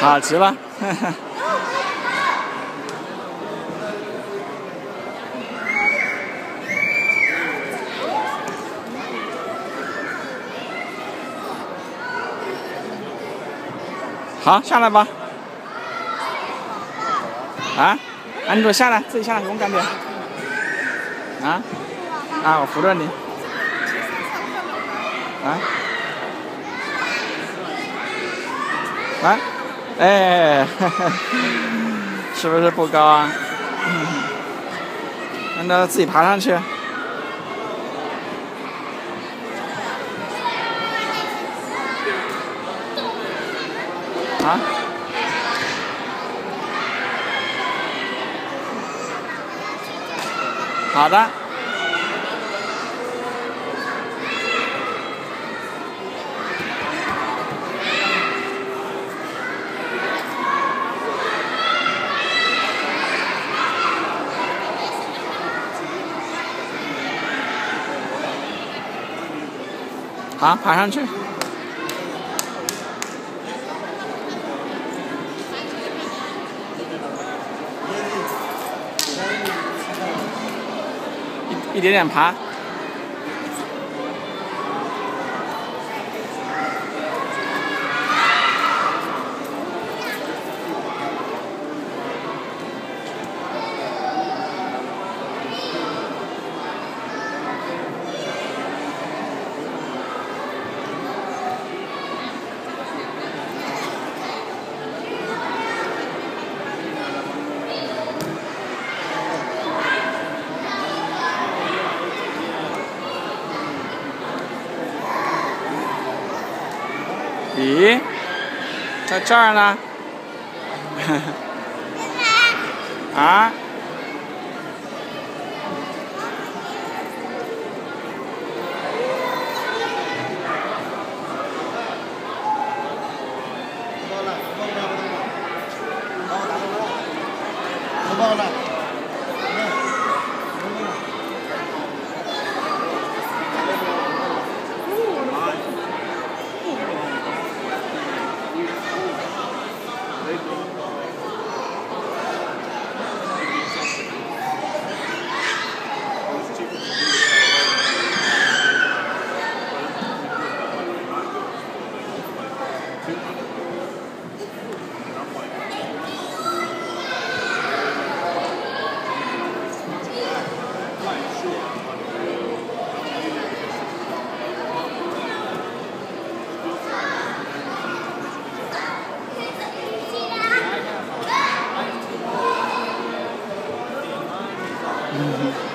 好极了，好，下来吧。啊，啊，你给我下来，自己下来，勇敢点。啊，啊，我扶着你。啊，来。哎，是不是不高啊？让他自己爬上去。啊？好的。好，爬上去。一点点爬。咦，在这儿呢？啊？了，了，了。了。Mm-hmm.